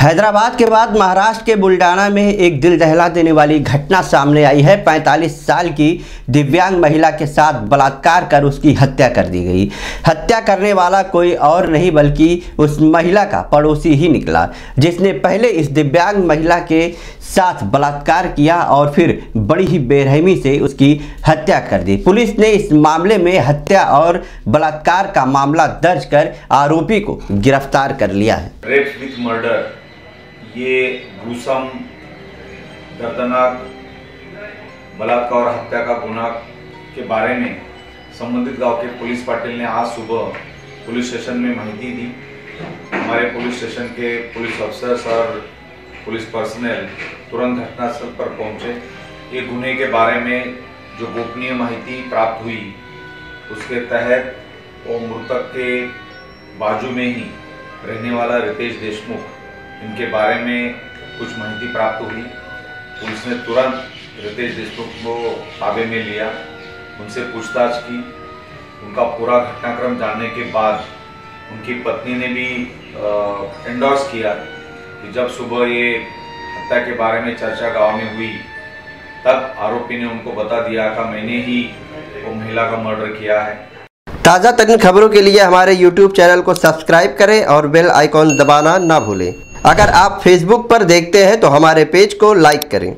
हैदराबाद के बाद महाराष्ट्र के बुल्डाना में एक दिल दहला देने वाली घटना सामने आई है। 45 साल की दिव्यांग महिला के साथ बलात्कार कर उसकी हत्या कर दी गई। हत्या करने वाला कोई और नहीं बल्कि उस महिला का पड़ोसी ही निकला, जिसने पहले इस दिव्यांग महिला के साथ बलात्कार किया और फिर बड़ी ही बेरहमी से उसकी हत्या कर दी। पुलिस ने इस मामले में हत्या और बलात्कार का मामला दर्ज कर आरोपी को गिरफ़्तार कर लिया है। मर्डर ये gruesome, दर्दनाक, बलात्कार और हत्या का गुनाह के बारे में संबंधित गाँव के पुलिस पाटिल ने आज सुबह पुलिस स्टेशन में माहिती दी। हमारे पुलिस स्टेशन के पुलिस अफसर और पुलिस पर्सनल तुरंत घटनास्थल पर पहुँचे। ये गुने के बारे में जो गोपनीय माहिती प्राप्त हुई, उसके तहत वो मृतक के बाजू में ही रहने वाला रितेश देशमुख, इनके बारे में कुछ माहिती प्राप्त हुई। पुलिस ने तुरंत रितेश देशमुख को ताबे में लिया, उनसे पूछताछ की। उनका पूरा घटनाक्रम जानने के बाद उनकी पत्नी ने भी एंडोर्स किया। कि जब सुबह ये हत्या के बारे में चर्चा गाँव में हुई, तब आरोपी ने उनको बता दिया था मैंने ही वो महिला का मर्डर किया है। ताज़ा तरीन खबरों के लिए हमारे YouTube चैनल को सब्सक्राइब करें और बेल आइकॉन दबाना ना भूलें। अगर आप Facebook पर देखते हैं तो हमारे पेज को लाइक करें।